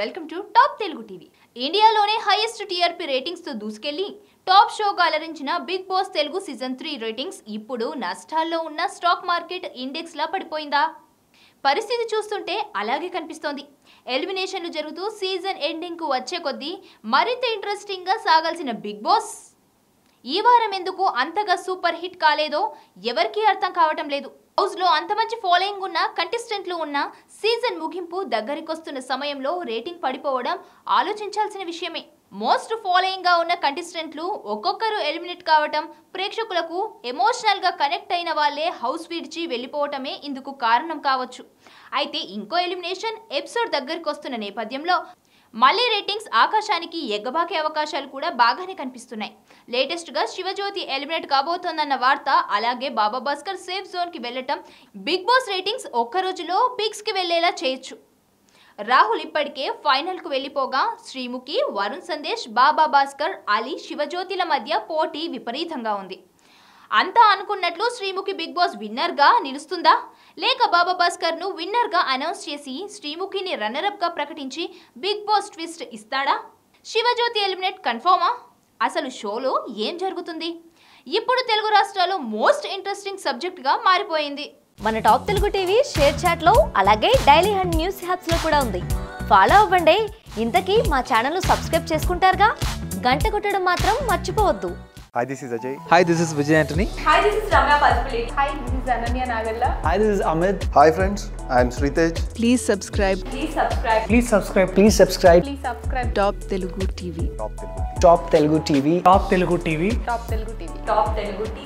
Welcome to top Telugu TV ఇండియాలోనే highest TRP రేటింగ్స్తో దూసుకెళ్లి టాప్ షోగా అలరించిన Bigg Boss Telugu season three ratings ఇప్పుడు నష్టాల్లో ఉన్న స్టాక్ మార్కెట్ ఇండెక్స్లా పడిపోయిందా పరిస్థితి చూస్తుంటే అలాగే కనిపిస్తోంది ఎలిమినేషన్లు జరుగుతూ సీజన్ ఎండింగ్కు వచ్చే కొద్దీ మరింత ఇంట్రెస్టింగ్గా సాగాల్సిన బిగ్ బాస్ ఈ వారం ఎందుకు అంతగా సూపర్ హిట్ కాలేదో ఎవరికీ అర్థం కావటం లేదు హౌస్లో అంత మంచి ఫాలోయింగ్ ఉన్న కంటెస్టెంట్లు ఉన్న సీజన్ ముగింపు దగ్గరికొస్తున్న సమయంలో రేటింగ్ పడిపోవడం ఆలోచించాల్సిన విషయమే మోస్ట్ ఫాలోయింగ్గా ఉన్న కంటెస్టెంట్లు ఒక్కొక్కరు ఎలిమినేట్ కావటం ప్రేక్షకులకు ఎమోషనల్గా కనెక్ట్ అయిన వాళ్ళే హౌస్ విడిచి వెళ్ళిపోవటమే ఇందుకు కారణం కావచ్చు అయితే ఇంకో ఎలిమినేషన్ ఎపిసోడ్ దగ్గరికి వస్తున్న నేపథ్యంలో మళ్ళీ రేటింగ్స్ ఆకాశానికి ఎగ్గబాకే అవకాశాలు కూడా బాగానే కనిపిస్తున్నాయి లేటెస్ట్గా శివజ్యోతి ఎలిమినేట్ కాబోతోందన్న వార్త అలాగే బాబా భాస్కర్ సేఫ్ జోన్కి వెళ్ళటం బిగ్ బాస్ రేటింగ్స్ ఒక్క రోజులో పిక్స్కి వెళ్ళేలా చేయొచ్చు రాహుల్ ఇప్పటికే ఫైనల్కు వెళ్ళిపోగా శ్రీముఖి వరుణ్ సందేశ్ బాబా భాస్కర్ అలీ శివజ్యోతిల మధ్య పోటీ విపరీతంగా ఉంది అంతా అనుకున్నట్లు శ్రీముఖి బిగ్ బాస్ విన్నర్గా నిలుస్తుందా లేక బాబా భాస్కర్ ను విన్నర్గా అనౌన్స్ చేసి శ్రీముఖిని రన్నరప్గా ప్రకటించి బిగ్ బాస్ ట్విస్ట్ ఇస్తాడా శివజ్యోతి ఎలిమినేట్ కన్ఫర్మా అసలు షోలో ఏం జరుగుతుంది ఇప్పుడు తెలుగు రాష్ట్రాల్లో మోస్ట్ ఇంట్రెస్టింగ్ సబ్జెక్ట్గా మారిపోయింది మన టాప్ తెలుగు టీవీ షేర్ చాట్లో అలాగే డైలీ హండ్ న్యూస్ హ్యాప్స్లో కూడా ఉంది ఫాలో అవ్వండి ఇంతకీ మా ఛానల్ సబ్స్క్రైబ్ చేసుకుంటారుగా గంట కొట్టడం మాత్రం మర్చిపోవద్దు Hi, this is Ajay. Hi, this is Vijay Anthony. Hi, this is Ramya Paspalate. Hi, this is Ananya Nagalla. Hi, this is Amit. Hi, friends. I am Sritej. Please subscribe. Please subscribe. Please subscribe. Please subscribe. Please subscribe. Top Telugu TV. Top Telugu TV. Top Telugu TV. Top Telugu TV. Top Telugu TV. Top Telugu TV.